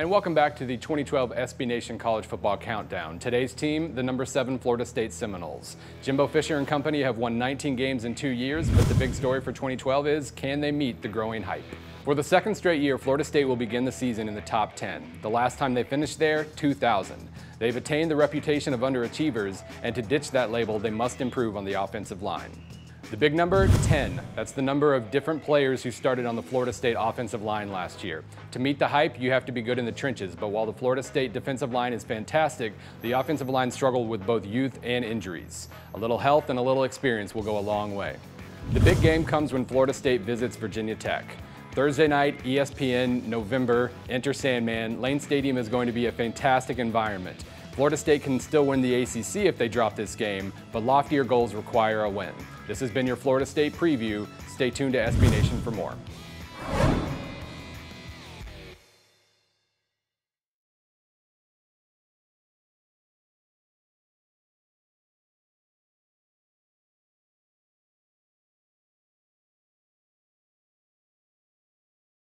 And welcome back to the 2012 SB Nation College Football Countdown. Today's team, the number seven Florida State Seminoles. Jimbo Fisher and company have won 19 games in two years, but the big story for 2012 is can they meet the growing hype? For the second straight year, Florida State will begin the season in the top 10. The last time they finished there, 2000. They've attained the reputation of underachievers, and to ditch that label, they must improve on the offensive line. The big number, 10. That's the number of different players who started on the Florida State offensive line last year. To meet the hype, you have to be good in the trenches, but while the Florida State defensive line is fantastic, the offensive line struggled with both youth and injuries. A little health and a little experience will go a long way. The big game comes when Florida State visits Virginia Tech. Thursday night, ESPN, November, Enter Sandman. Lane Stadium is going to be a fantastic environment. Florida State can still win the ACC if they drop this game, but loftier goals require a win. This has been your Florida State preview. Stay tuned to SB Nation for more.